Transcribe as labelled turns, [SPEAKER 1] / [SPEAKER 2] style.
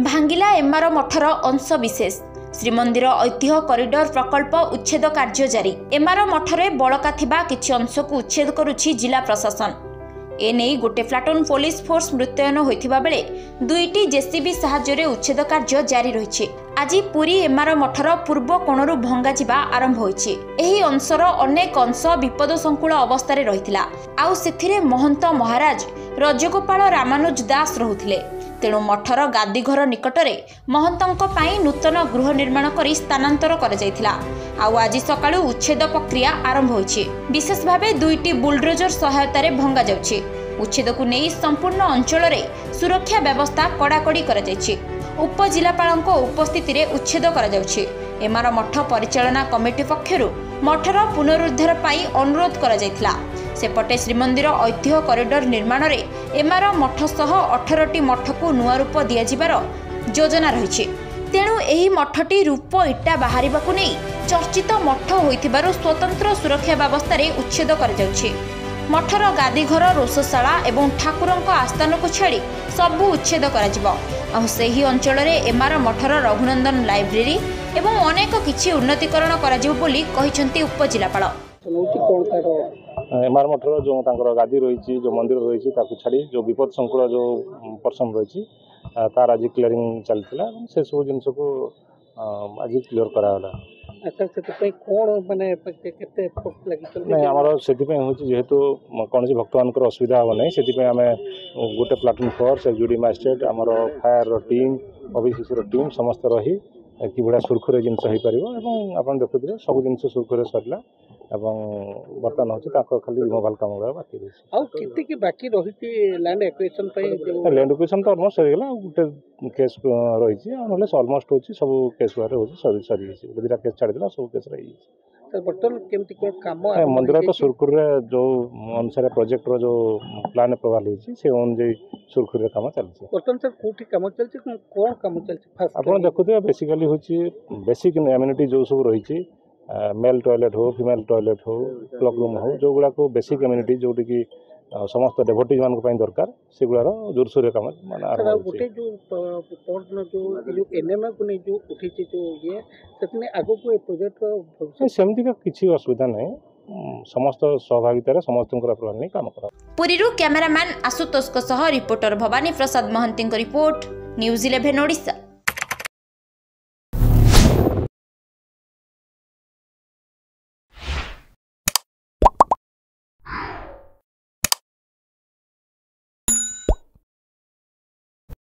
[SPEAKER 1] ଭାଙ୍ଗିଲା ଏମାର ମଠର ଅଂଶବିଶେଷ। ଶ୍ରୀମନ୍ଦିର ଐତିହ୍ୟ କରିଡର ପ୍ରକଳ୍ପ ଉଚ୍ଛେଦ କାର୍ଯ୍ୟ ଜାରି। ଏମାର ମଠରେ ବଳକା ଥିବା କିଛି ଅଂଶକୁ ଉଚ୍ଛେଦ କରୁଛି ଜିଲ୍ଲା ପ୍ରଶାସନ। ଏନେଇ ଗୋଟେ ପ୍ଲାଟୁନ୍ ପୋଲିସ ଫୋର୍ସ ମୁତୟନ ହୋଇଥିବା ବେଳେ ଦୁଇଟି ଜେସିବି ସାହାଯ୍ୟରେ ଉଚ୍ଛେଦ କାର୍ଯ୍ୟ ଜାରି ରହିଛି। ଆଜି ପୁରୀ ଏମାର ମଠର ପୂର୍ବ କୋଣରୁ ଭଙ୍ଗାଯିବା ଆରମ୍ଭ ହୋଇଛି। ଏହି ଅଂଶର ଅନେକ ଅଂଶ ବିପଦସଙ୍କୁଳ ଅବସ୍ଥାରେ ରହିଥିଲା। ଆଉ ସେଥିରେ ମହନ୍ତ ମହାରାଜ ରଜଗୋପାଳ ରାମାନୁଜ ଦାସ ରହୁଥିଲେ। ତେଣୁ ମଠର ଗାଦିଘର ନିକଟରେ ମହନ୍ତଙ୍କ ପାଇଁ ନୂତନ ଗୃହ ନିର୍ମାଣ କରି ସ୍ଥାନାନ୍ତର କରାଯାଇଥିଲା। ଆଉ ଆଜି ସକାଳୁ ଉଚ୍ଛେଦ ପ୍ରକ୍ରିୟା ଆରମ୍ଭ ହୋଇଛି। ବିଶେଷ ଭାବେ ଦୁଇଟି ବୁଲଡୋଜର ସହାୟତାରେ ଭଙ୍ଗାଯାଉଛି ଉଚ୍ଛେଦକୁ ନେଇ ସମ୍ପୂର୍ଣ୍ଣ ଅଞ୍ଚଳରେ ସୁରକ୍ଷା ବ୍ୟବସ୍ଥା କଡ଼ାକଡ଼ି କରାଯାଇଛି। ଉପଜିଲ୍ଲାପାଳଙ୍କ ଉପସ୍ଥିତିରେ ଉଚ୍ଛେଦ କରାଯାଉଛି। ଏମାର ମଠ ପରିଚାଳନା କମିଟି ପକ୍ଷରୁ ମଠର ପୁନରୁଦ୍ଧାର ପାଇଁ ଅନୁରୋଧ କରାଯାଇଥିଲା। ସେପଟେ ଶ୍ରୀମନ୍ଦିର ଐତିହ୍ୟ କରିଡର ନିର୍ମାଣରେ ଏମାର ମଠ ସହ ଅଠରଟି ମଠକୁ ନୂଆ ରୂପ ଦିଆଯିବାର ଯୋଜନା ରହିଛି। ତେଣୁ ଏହି ମଠଟି ରୂପ ଇଟା ବାହାରିବାକୁ ନେଇ ଚର୍ଚ୍ଚିତ ମଠ ହୋଇଥିବାରୁ ସ୍ୱତନ୍ତ୍ର ସୁରକ୍ଷା ବ୍ୟବସ୍ଥାରେ ଉଚ୍ଛେଦ କରାଯାଉଛି। ମଠର ଗାଦିଘର ରୋଷଶାଳା ଏବଂ ଠାକୁରଙ୍କ ଆସ୍ଥାନକୁ ଛାଡ଼ି ସବୁ ଉଚ୍ଛେଦ କରାଯିବ। ଆଉ ସେହି ଅଞ୍ଚଳରେ ଏମାର ମଠର ରଘୁନନ୍ଦନ ଲାଇବ୍ରେରୀ ଏବଂ ଅନେକ କିଛି ଉନ୍ନତିକରଣ କରାଯିବ ବୋଲି କହିଛନ୍ତି ଉପଜିଲ୍ଲାପାଳ।
[SPEAKER 2] ଏମାର ମଠର ଯେଉଁ ତାଙ୍କର ଗାଦି ରହିଛି ଯେଉଁ ମନ୍ଦିର ରହିଛି ତାକୁ ଛାଡ଼ି ଯେଉଁ ବିପଦ ସଂକୁଳ ଯେଉଁ ପର୍ସନ୍ ରହିଛି ଆ, ତାର ଆଜି କ୍ଲିୟରିଂ ଚାଲିଥିଲା ଏବଂ ସେସବୁ ଜିନିଷକୁ ଆ, ଆଜି କ୍ଲିୟର କରାଗଲା।
[SPEAKER 3] ଆଚ୍ଛା ସେଥିପାଇଁ କ'ଣ ମାନେ କେ- କେତେ ଏଫର୍ଟ ଲାଗିଛନ୍ତି?
[SPEAKER 2] ନାଇଁ ଆମର ସେଥିପାଇଁ ହେଉଛି ଯେହେତୁ ମ- କୌଣସି ଭକ୍ତମାନଙ୍କର ଅସୁବିଧା ହେବ ନାହିଁ ସେଥିପାଇଁ ଆମେ ଗୋଟେ ପ୍ଲାଟୁନ୍ ଫୋର୍ସ ଏକ୍ଜିକ୍ୟୁଟିଭ୍ ମାଜିଷ୍ଟ୍ରେଟ୍ ଆମର ଫାୟାରର ଟିମ୍ ଓବିସିସିର ଟିମ୍ ସମସ୍ତେ ରହି ଏ କିଭଳିଆ ସୁରୁଖୁରୁରେ ଜିନିଷ ହେଇପାରିବ ଏବଂ ଆପଣ ଦେଖୁଥିବେ ସବୁ ଜିନିଷ ସୁରୁଖୁରୁରେ ସରିଲା। ଏବଂ ବର୍ତ୍ତମାନ ହେଉଛି ତାଙ୍କ ଖାଲି ରିମୁଭାଲ୍ କାମ ଗୁଡ଼ାକ ବାକି ରହିଛି।
[SPEAKER 3] ଆଉ କେତିକି ବାକି ରହିଛି ଲ୍ୟାଣ୍ଡ ଏକ୍ୱେସନ୍ ପାଇଁ ଯେଉଁ
[SPEAKER 2] ଲ୍ୟାଣ୍ଡ ଏକ୍ୱିଜିସନ୍ ତ ଅଲମୋଷ୍ଟ ସରିଗଲା ଆଉ ଗୋଟେ କେସ୍ ରହିଛି ଆଉ ନହେଲେ ଅଲମୋଷ୍ଟ ହେଉଛି ସବୁ କେସ୍ ଗୁଡ଼ାରେ ହେଉଛି ସରି ସରିଯାଇଛି ଗୋଟେ ଦୁଇଟା କେସ୍ ଛାଡ଼ିଦେଲା ସବୁ କେସ୍ରେ ହେଇଯାଇଛି।
[SPEAKER 3] ସାର୍ ବର୍ତ୍ତମାନ କେମିତି କ'ଣ କାମ
[SPEAKER 2] ନାଇଁ,
[SPEAKER 3] ଆରମ୍ଭ
[SPEAKER 2] ମନ୍ଦିର ତ
[SPEAKER 3] ହେଇଯାଇଛି?
[SPEAKER 2] ସୁରୁଖୁରୁରେ ଯେଉଁ ଅନୁସାରେ ପ୍ରୋଜେକ୍ଟର ଯେଉଁ ପ୍ଲାନ୍ ପ୍ରଭାବ ହେଇଛି ସେ ଅନୁଯାୟୀ ସୁରୁଖୁରୁରେ କାମ ଚାଲିଛି।
[SPEAKER 3] ବର୍ତ୍ତମାନ ସାର୍ କୋଉଠି କାମ ଚାଲିଛି କ'ଣ କ'ଣ କାମ ଚାଲିଛି ଫାଷ୍ଟ
[SPEAKER 2] ଆପଣ ଦେଖୁଥିବେ ବେସିକାଲି ହେଉଛି ବେସିକ୍ ଏମ୍ୟୁନିଟି ଯେଉଁ ସବୁ ରହିଛି ମେଲ୍ ଟଏଲେଟ୍ ହଉ ଫିମେଲ୍ ଟଏଲେଟ୍ ହଉ କ୍ଲକ୍ ରୁମ୍ ହଉ ଯେଉଁଗୁଡ଼ାକୁ ବେସିକ୍ ଏମ୍ୟୁନିଟି ଯେଉଁଠିକି ଆ, ସମସ୍ତ ଡେଭୋଟିଜ୍ମାନଙ୍କ ପାଇଁ ଦରକାର ସେଗୁଡ଼ାର ଜୋରସୋରରେ କାମ ମାନେ
[SPEAKER 3] ସାର୍
[SPEAKER 2] ଆରମ୍ଭ
[SPEAKER 3] ଆଉ
[SPEAKER 2] ହେଉଛି
[SPEAKER 3] ଗୋଟେ ଯେଉଁ ପରଦିନ ଯେଉଁ ଏ ଯେଉଁ ଏନ୍ଏମ୍କୁ ନେଇ ଯେଉଁ ଉଠିଛି ଯେଉଁ ଇଏ ସେଥିପାଇଁ ଆଗକୁ ଏ ପ୍ରୋଜେକ୍ଟର ଭବିଷ୍ୟତ?
[SPEAKER 2] ନାଇଁ, ସେମିତିକା କିଛି ଅସୁବିଧା ନାହିଁ। ଉଁ, ସମସ୍ତ ସହଭାଗିତାରେ ସମସ୍ତଙ୍କର ଆପ୍ରୁଭାଲ୍ ନେଇ କାମ କରା।
[SPEAKER 1] ପୁରୀରୁ କ୍ୟାମେରାମ୍ୟାନ୍ ଆଶୁତୋଷଙ୍କ ସହ ରିପୋର୍ଟର ଭବାନୀ ପ୍ରସାଦ ମହାନ୍ତିଙ୍କ ରିପୋର୍ଟ ନ୍ୟୁଜ୍ ଇଲେଭେନ୍ ଓଡ଼ିଶା।